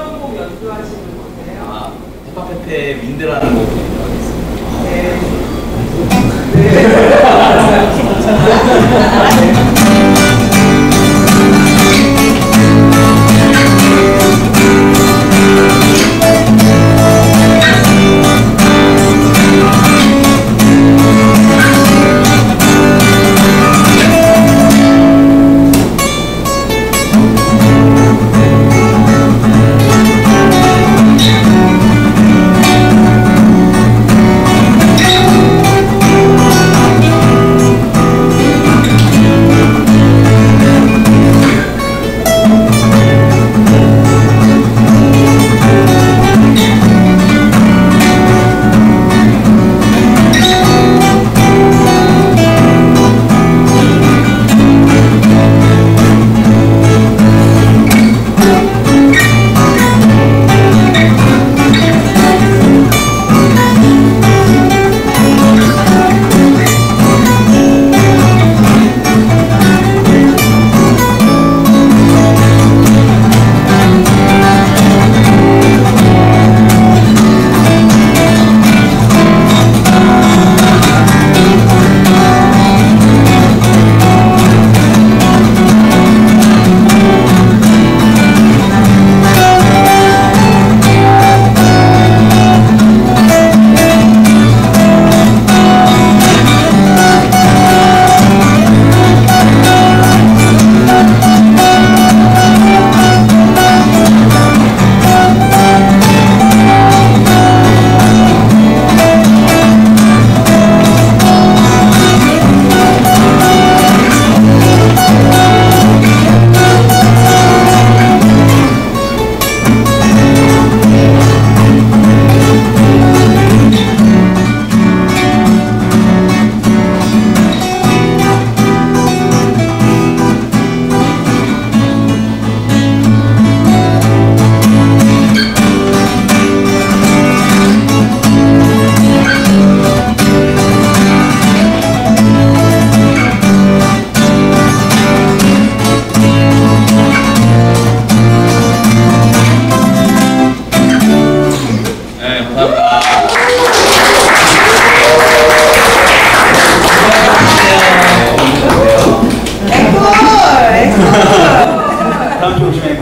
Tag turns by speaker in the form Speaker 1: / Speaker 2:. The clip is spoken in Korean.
Speaker 1: 어떤 곡 연주하시는 건데요?
Speaker 2: 아, 페파페페 윈드라는 연주하겠습니다.
Speaker 1: última